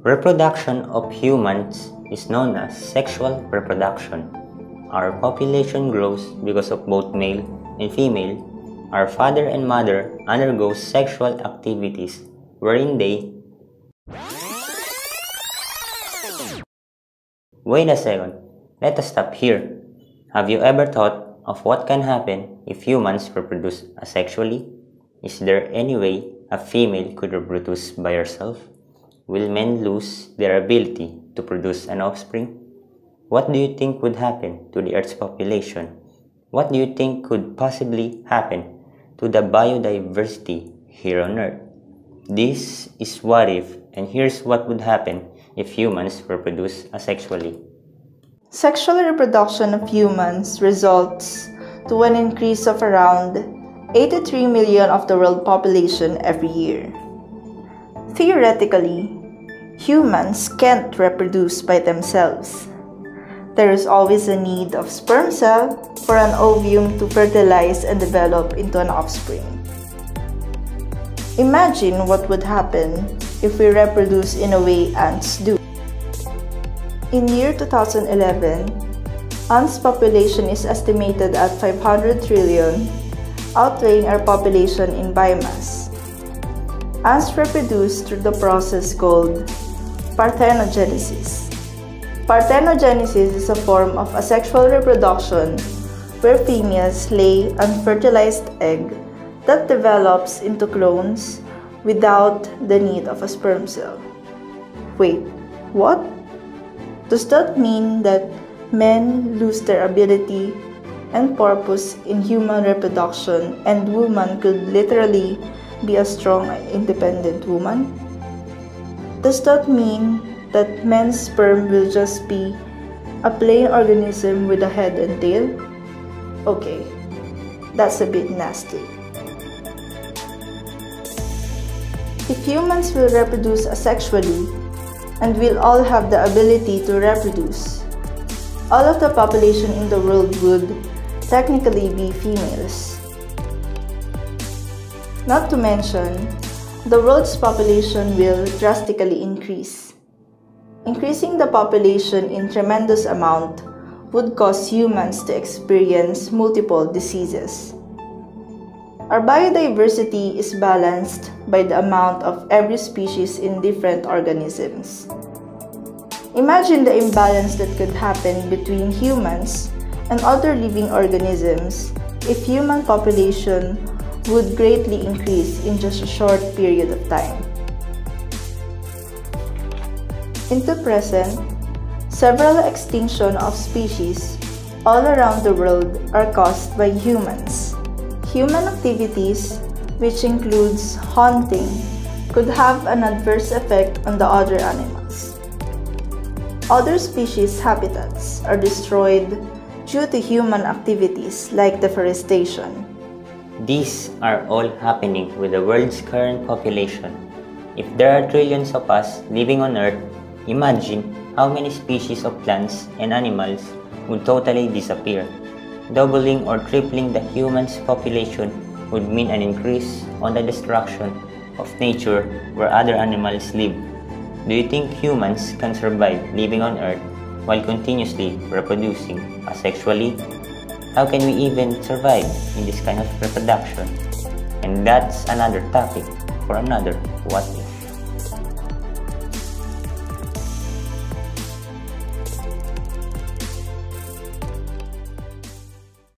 Reproduction of humans is known as sexual reproduction. Our population grows because of both male and female. Our father and mother undergo sexual activities wherein they Wait a second. Let us stop here. Have you ever thought of what can happen if humans reproduce asexually? Is there any way a female could reproduce by herself? Will men lose their ability to produce an offspring? What do you think would happen to the Earth's population? What do you think could possibly happen to the biodiversity here on Earth? This is what if, and here's what would happen if humans reproduce asexually. Sexual reproduction of humans results to an increase of around 83 million of the world population every year. Theoretically, humans can't reproduce by themselves. There is always a need of sperm cell for an ovum to fertilize and develop into an offspring. Imagine what would happen if we reproduce in a way ants do. In year 2011, ants population is estimated at 500 trillion, outweighing our population in biomass. Ants reproduce through the process called parthenogenesis. Parthenogenesis is a form of asexual reproduction where females lay an unfertilized egg that develops into clones without the need of a sperm cell. Wait, what? Does that mean that men lose their ability and purpose in human reproduction and woman could literally be a strong independent woman? Does that mean that men's sperm will just be a plain organism with a head and tail? Okay, that's a bit nasty. If humans will reproduce asexually, and will all have the ability to reproduce. All of the population in the world would technically be females. Not to mention, the world's population will drastically increase. Increasing the population in tremendous amount would cause humans to experience multiple diseases. Our biodiversity is balanced by the amount of every species in different organisms. Imagine the imbalance that could happen between humans and other living organisms if human population would greatly increase in just a short period of time. Into present, several extinction of species all around the world are caused by humans. Human activities, which includes hunting, could have an adverse effect on the other animals. Other species' habitats are destroyed due to human activities like deforestation. These are all happening with the world's current population. If there are trillions of us living on Earth, imagine how many species of plants and animals would totally disappear. Doubling or tripling the human's population would mean an increase on the destruction of nature where other animals live. Do you think humans can survive living on Earth while continuously reproducing asexually? How can we even survive in this kind of reproduction? And that's another topic for another What If.